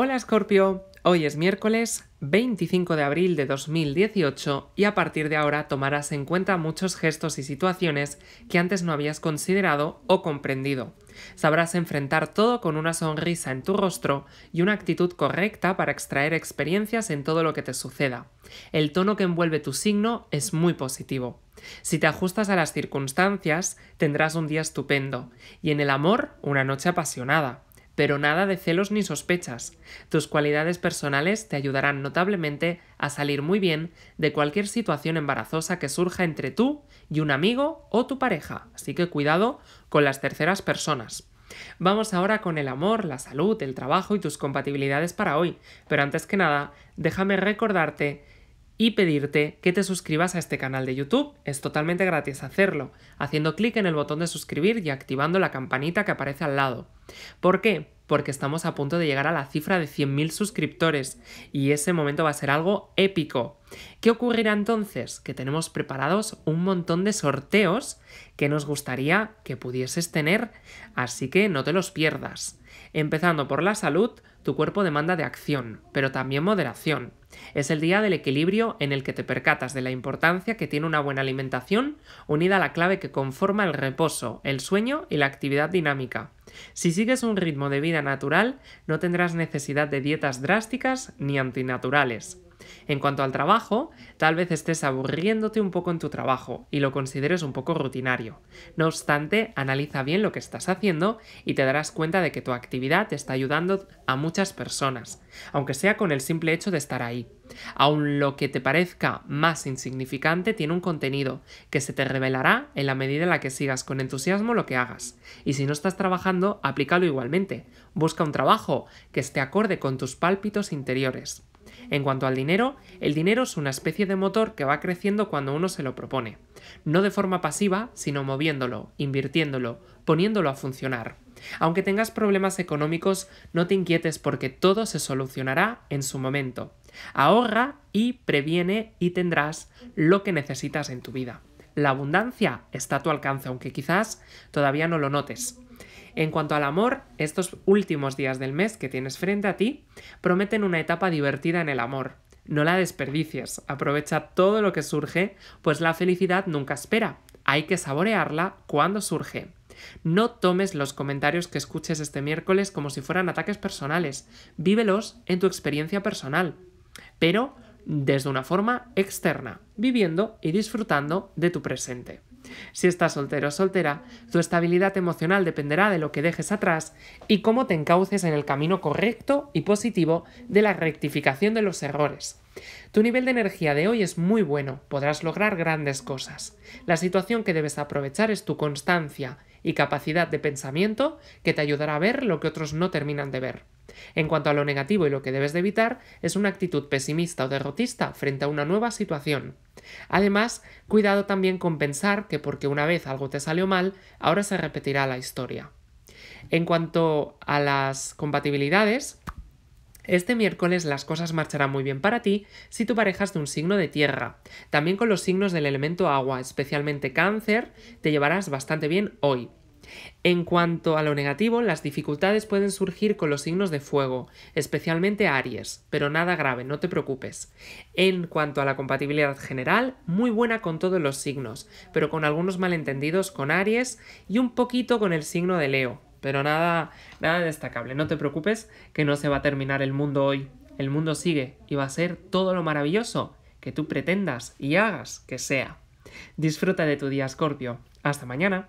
Hola Scorpio, hoy es miércoles 25 de abril de 2018 y a partir de ahora tomarás en cuenta muchos gestos y situaciones que antes no habías considerado o comprendido. Sabrás enfrentar todo con una sonrisa en tu rostro y una actitud correcta para extraer experiencias en todo lo que te suceda. El tono que envuelve tu signo es muy positivo. Si te ajustas a las circunstancias, tendrás un día estupendo y en el amor una noche apasionada pero nada de celos ni sospechas. Tus cualidades personales te ayudarán notablemente a salir muy bien de cualquier situación embarazosa que surja entre tú y un amigo o tu pareja, así que cuidado con las terceras personas. Vamos ahora con el amor, la salud, el trabajo y tus compatibilidades para hoy, pero antes que nada, déjame recordarte y pedirte que te suscribas a este canal de YouTube. Es totalmente gratis hacerlo, haciendo clic en el botón de suscribir y activando la campanita que aparece al lado. ¿Por qué? Porque estamos a punto de llegar a la cifra de 100.000 suscriptores y ese momento va a ser algo épico. ¿Qué ocurrirá entonces? Que tenemos preparados un montón de sorteos que nos gustaría que pudieses tener, así que no te los pierdas. Empezando por la salud, tu cuerpo demanda de acción, pero también moderación. Es el día del equilibrio en el que te percatas de la importancia que tiene una buena alimentación unida a la clave que conforma el reposo, el sueño y la actividad dinámica. Si sigues un ritmo de vida natural, no tendrás necesidad de dietas drásticas ni antinaturales. En cuanto al trabajo, tal vez estés aburriéndote un poco en tu trabajo y lo consideres un poco rutinario. No obstante, analiza bien lo que estás haciendo y te darás cuenta de que tu actividad te está ayudando a muchas personas, aunque sea con el simple hecho de estar ahí. Aun lo que te parezca más insignificante tiene un contenido que se te revelará en la medida en la que sigas con entusiasmo lo que hagas. Y si no estás trabajando, aplícalo igualmente. Busca un trabajo que esté acorde con tus pálpitos interiores. En cuanto al dinero, el dinero es una especie de motor que va creciendo cuando uno se lo propone. No de forma pasiva, sino moviéndolo, invirtiéndolo, poniéndolo a funcionar. Aunque tengas problemas económicos, no te inquietes porque todo se solucionará en su momento. Ahorra y previene y tendrás lo que necesitas en tu vida. La abundancia está a tu alcance, aunque quizás todavía no lo notes. En cuanto al amor, estos últimos días del mes que tienes frente a ti prometen una etapa divertida en el amor. No la desperdicies, aprovecha todo lo que surge, pues la felicidad nunca espera. Hay que saborearla cuando surge. No tomes los comentarios que escuches este miércoles como si fueran ataques personales, vívelos en tu experiencia personal, pero desde una forma externa, viviendo y disfrutando de tu presente. Si estás soltero o soltera, tu estabilidad emocional dependerá de lo que dejes atrás y cómo te encauces en el camino correcto y positivo de la rectificación de los errores. Tu nivel de energía de hoy es muy bueno, podrás lograr grandes cosas. La situación que debes aprovechar es tu constancia y capacidad de pensamiento que te ayudará a ver lo que otros no terminan de ver. En cuanto a lo negativo y lo que debes de evitar, es una actitud pesimista o derrotista frente a una nueva situación. Además, cuidado también con pensar que porque una vez algo te salió mal, ahora se repetirá la historia. En cuanto a las compatibilidades, este miércoles las cosas marcharán muy bien para ti si tu pareja es de un signo de tierra. También con los signos del elemento agua, especialmente cáncer, te llevarás bastante bien hoy. En cuanto a lo negativo, las dificultades pueden surgir con los signos de fuego, especialmente Aries, pero nada grave, no te preocupes. En cuanto a la compatibilidad general, muy buena con todos los signos, pero con algunos malentendidos con Aries y un poquito con el signo de Leo, pero nada nada destacable, no te preocupes que no se va a terminar el mundo hoy. El mundo sigue y va a ser todo lo maravilloso que tú pretendas y hagas que sea. Disfruta de tu día, Scorpio. Hasta mañana.